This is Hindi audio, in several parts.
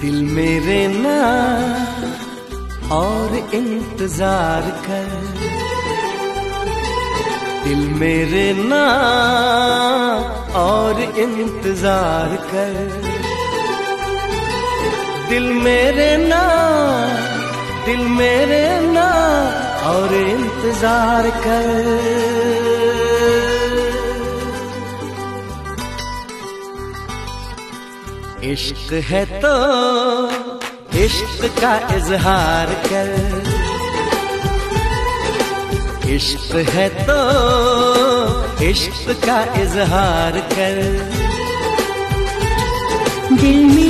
दिल मेरे ना और इंतज़ार कर। दिल मेरे ना और इंतज़ार कर। दिल मेरे ना, दिल मेरे ना और इंतज़ार कर। इश्क है तो इश्क का इजहार कर। इश्क है तो इश्क का इजहार कर। दिल मेरे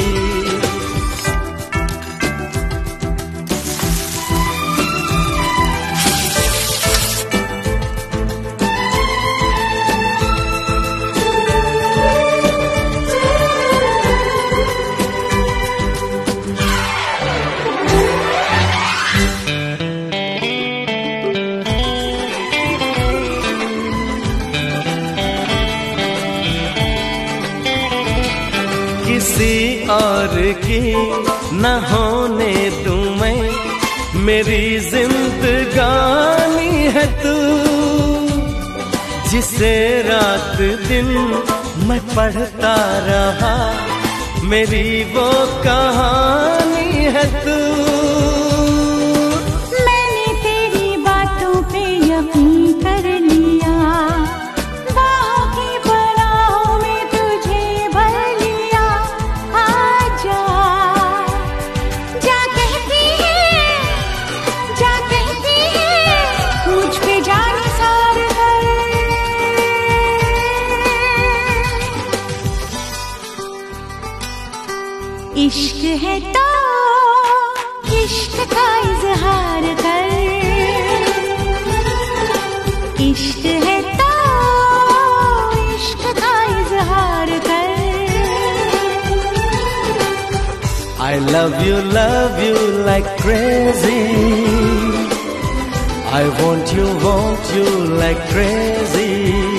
किसी और की न होने तू मैं। मेरी जिंदगानी है तू, जिसे रात दिन मैं पढ़ता रहा। मेरी वो कहानी है तू है तो इश्क का इजहार कर इश्क है तो इश्क का इजहार कर I love you, love you like crazy. I want you, want you like crazy.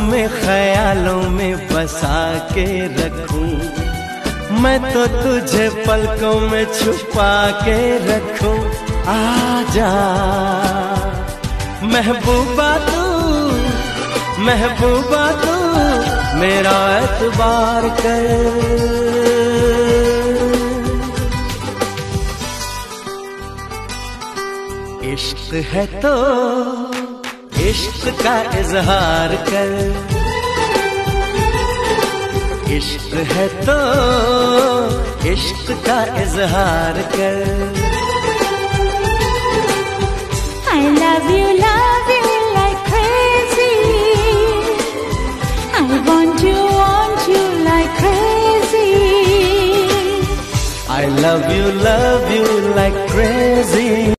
में, ख्यालों में बसा के रखूँ। मैं तो तुझे पलकों में छुपा के रखूँ। आजा, महबूबा तू महबूबा तू, मेरा एतबार कर। इश्क है तो इश्क का इजहार कर इश्क है तो इश्क का इजहार कर I love you, love you like crazy. I want you, want you like crazy. I love you, love you like crazy.